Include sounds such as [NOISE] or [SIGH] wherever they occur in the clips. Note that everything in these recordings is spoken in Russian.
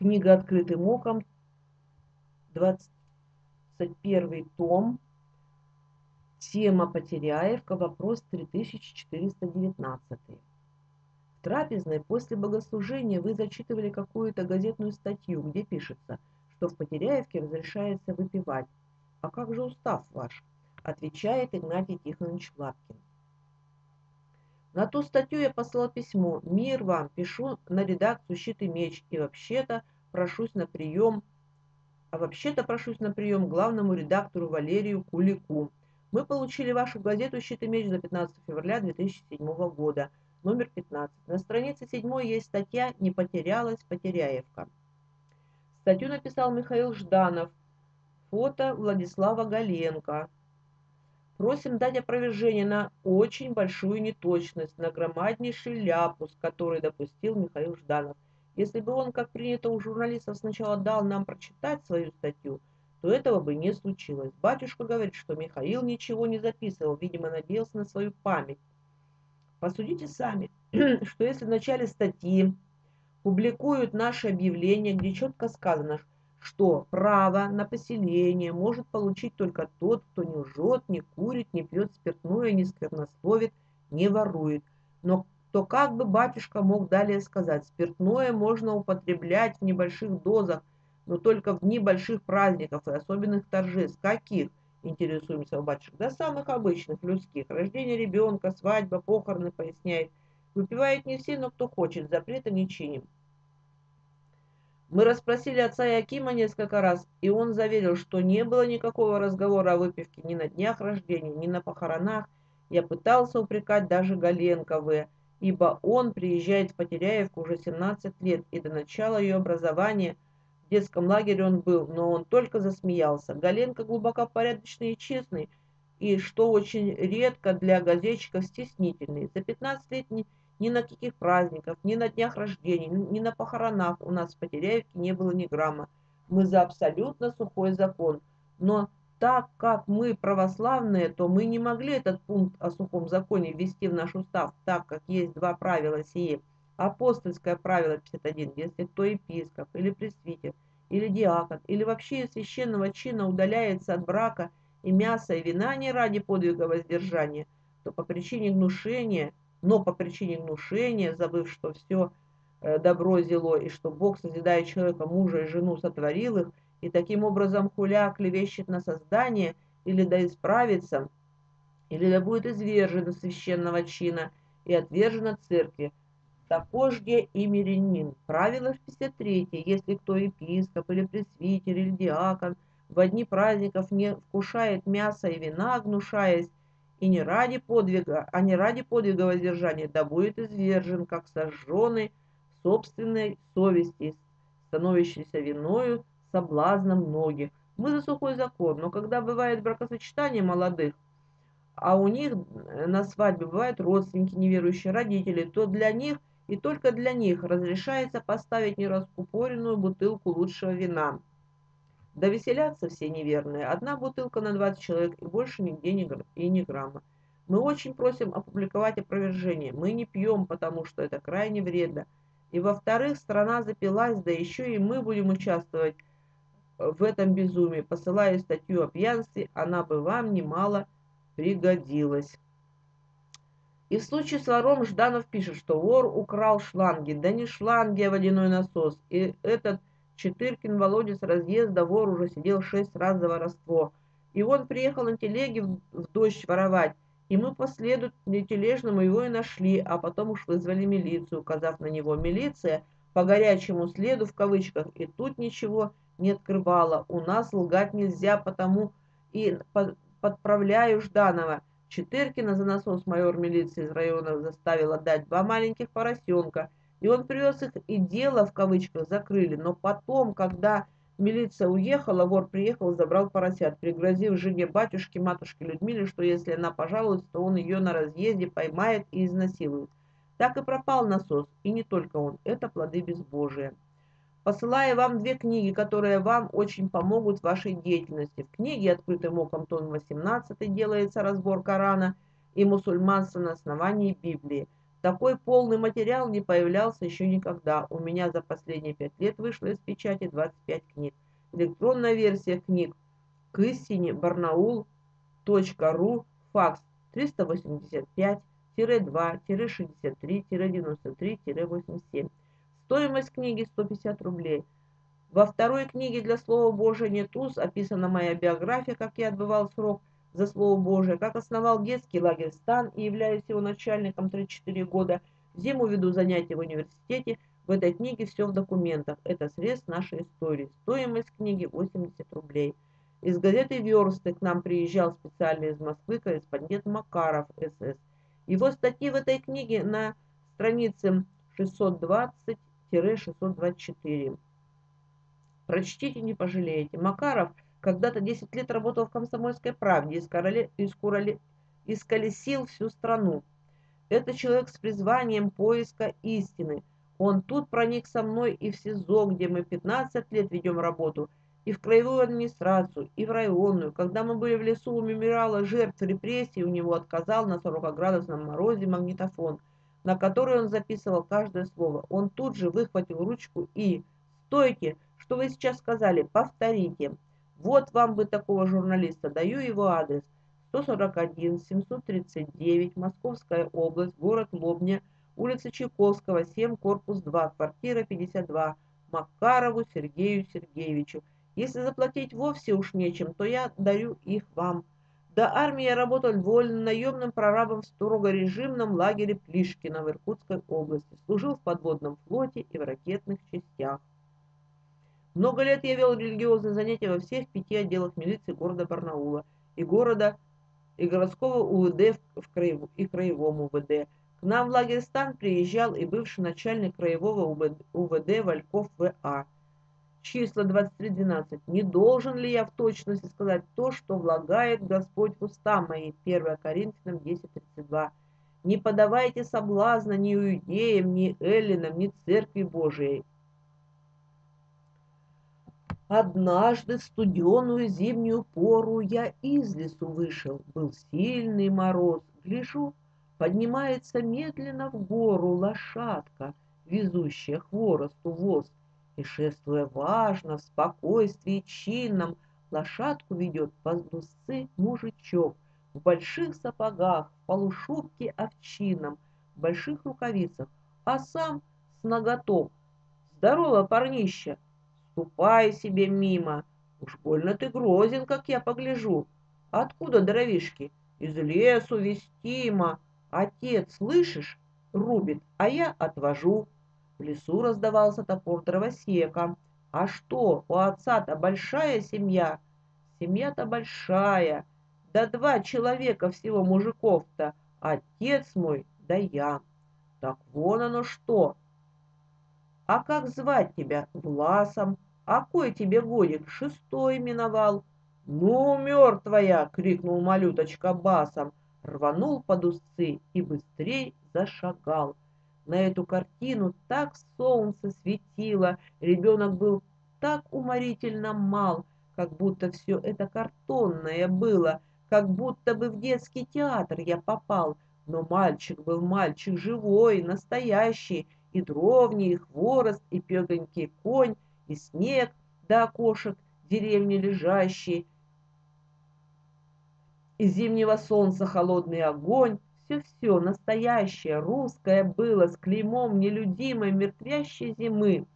Книга «Открытым оком», 21 том, тема Потеряевка, вопрос 3419. В трапезной после богослужения вы зачитывали какую-то газетную статью, где пишется, что в Потеряевке разрешается выпивать. А как же устав ваш? Отвечает Игнатий Тихонович Лапкин. На ту статью я послал письмо. Мир вам, пишу на редакцию «Щит и меч» и вообще-то прошусь на прием, а вообще-то прошусь на прием главному редактору Валерию Кулику. Мы получили вашу газету «Щит и меч» за 15 февраля 2007 года, номер 15. На странице 7 есть статья «Не потерялась Потеряевка». Статью написал Михаил Жданов, фото Владислава Галенко, Просим дать опровержение на очень большую неточность, на громаднейший ляпус, который допустил Михаил Жданов. Если бы он, как принято у журналистов, сначала дал нам прочитать свою статью, то этого бы не случилось. Батюшка говорит, что Михаил ничего не записывал, видимо, надеялся на свою память. Посудите сами, [CLEARS THROAT] что если в начале статьи публикуют наше объявление, где четко сказано, что право на поселение может получить только тот, кто не лжет, не курит, не пьет спиртное, не сквернословит, не ворует. Но то как бы батюшка мог далее сказать, спиртное можно употреблять в небольших дозах, но только в дни больших праздников и особенных торжеств. Каких? Интересуемся у батюшек. Да самых обычных, людских. Рождение ребенка, свадьба, похороны, поясняет. Выпивают не все, но кто хочет, запрета не чиним. Мы расспросили отца Якима несколько раз, и он заверил, что не было никакого разговора о выпивке ни на днях рождения, ни на похоронах. Я пытался упрекать даже Галенко В., ибо он приезжает в Потеряевку уже 17 лет, и до начала ее образования в детском лагере он был, но он только засмеялся. Галенко глубоко порядочный и честный, и, что очень редко для газетчиков, стеснительный. За 15 лет ни на каких праздниках, ни на днях рождения, ни на похоронах у нас в Потеряевке не было ни грамма. Мы за абсолютно сухой закон. Но так как мы православные, то мы не могли этот пункт о сухом законе ввести в наш устав, так как есть два правила сие. Апостольское правило 51, если кто епископ или пресвитер, или диакон, или вообще из священного чина удаляется от брака и мяса и вина не ради подвига воздержания, то по причине гнушения но по причине гнушения, забыв, что все э, добро зело, и что Бог, созидая человека, мужа и жену, сотворил их, и таким образом хуля клевещет на создание, или да исправится, или да будет извержен из священного чина и отвержен от церкви. Такожде и мирянин. Правило 53. Если кто епископ или пресвитер или диакон в одни праздников не вкушает мяса и вина, гнушаясь, и не ради подвига, а не ради подвига воздержания, да будет извержен, как сожженный собственной совести, становящийся виною соблазном многих. Мы за сухой закон, но когда бывает бракосочетание молодых, а у них на свадьбе бывают родственники неверующие, родители, то для них и только для них разрешается поставить нераскупоренную бутылку лучшего вина. Да веселятся все неверные. Одна бутылка на 20 человек и больше нигде не, и ни грамма. Мы очень просим опубликовать опровержение. Мы не пьем, потому что это крайне вредно. И во-вторых, страна запилась, да еще и мы будем участвовать в этом безумии. Посылая статью о пьянстве, она бы вам немало пригодилась. И в случае с вором Жданов пишет, что вор украл шланги. Да не шланги, а водяной насос. И этот Четыркин Володя с разъезда вор уже сидел шесть раз за воровство. И он приехал на телеге в, в дождь воровать. И мы по следу тележному его и нашли, а потом уж вызвали милицию, указав на него. Милиция по горячему следу в кавычках и тут ничего не открывала. У нас лгать нельзя, потому и под, подправляю Жданова. Четыркина за насос майор милиции из района заставил отдать два маленьких поросенка – и он привез их, и дело в кавычках закрыли. Но потом, когда милиция уехала, вор приехал и забрал поросят, пригрозив жене батюшки, матушке Людмиле, что если она пожалуется, то он ее на разъезде поймает и изнасилует. Так и пропал насос, и не только он, это плоды безбожия. Посылаю вам две книги, которые вам очень помогут в вашей деятельности. В книге «Открытым оком» тон 18 делается разбор Корана и мусульманства на основании Библии – Такой полный материал не появлялся еще никогда. У меня за последние пять лет вышло из печати 25 книг. Электронная версия книг к истине барнаул.ру факс 385-2-63-93-87. Стоимость книги 150 рублей. Во второй книге для Слова Божия нет уз описана моя биография, как я отбывал срок за Слово Божие, как основал детский лагерь «Стан» и являюсь его начальником 34 года. Зиму веду занятия в университете. В этой книге все в документах. Это срез нашей истории. Стоимость книги 80 рублей. Из газеты «Версты» к нам приезжал специально из Москвы корреспондент Макаров СС. Его статьи в этой книге на странице 620-624. Прочтите, не пожалеете. Макаров – когда-то 10 лет работал в «Комсомольской правде» и скороли, искороли, исколесил всю страну. Это человек с призванием поиска истины. Он тут проник со мной и в СИЗО, где мы 15 лет ведем работу, и в краевую администрацию, и в районную. Когда мы были в лесу у мемориала жертв репрессий, у него отказал на 40-градусном морозе магнитофон, на который он записывал каждое слово. Он тут же выхватил ручку и «Стойте! Что вы сейчас сказали? Повторите!» Вот вам бы такого журналиста. Даю его адрес. 141 739, Московская область, город Лобня, улица Чайковского, 7, корпус 2, квартира 52, Макарову Сергею Сергеевичу. Если заплатить вовсе уж нечем, то я дарю их вам. До армии я работал вольно-наемным прорабом в строго-режимном лагере Плишкина в Иркутской области. Служил в подводном флоте и в ракетных частях. Много лет я вел религиозные занятия во всех пяти отделах милиции города Барнаула и города и городского УВД в краев, и краевом УВД. К нам в лагерь приезжал и бывший начальник краевого УВД, УВД Вальков В.А. Числа 23.12. Не должен ли я в точности сказать то, что влагает Господь в уста мои? 1 Коринфянам 10.32. Не подавайте соблазна ни иудеям, ни эллинам, ни церкви Божией. Однажды в студеную зимнюю пору я из лесу вышел, был сильный мороз. Гляжу, поднимается медленно в гору лошадка, везущая хворосту воз. И, шествуя важно, в спокойствии чинном, лошадку ведет по дусцы мужичок в больших сапогах, в полушубке овчином, в больших рукавицах, а сам с ноготок. Здорово, парнища! Ступай себе мимо. Уж больно ты грозен, как я погляжу. Откуда дровишки? Из лесу вестимо. Отец, слышишь, рубит, а я отвожу. В лесу раздавался топор дровосека. А что, у отца-то большая семья? Семья-то большая. Да два человека всего мужиков-то. Отец мой, да я. Так вон оно что. А как звать тебя? Власом. А кой тебе годик? Шестой миновал. «Ну, мертвая!» — крикнул малюточка басом, рванул под усы и быстрей зашагал. На эту картину так солнце светило, ребенок был так уморительно мал, как будто все это картонное было, как будто бы в детский театр я попал. Но мальчик был мальчик живой, настоящий, и дровни, и хворост, и пегонький конь, и снег до окошек деревни лежащий, и зимнего солнца холодный огонь, все-все настоящее, русское было с клеймом нелюдимой мертвящей зимы.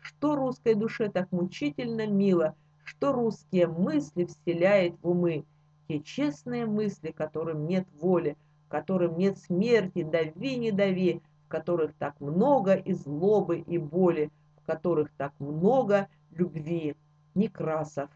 Что русской душе так мучительно мило, что русские мысли вселяет в умы, те честные мысли, которым нет воли, которым нет смерти, дави, не дави, в которых так много и злобы, и боли, которых так много любви. Некрасов.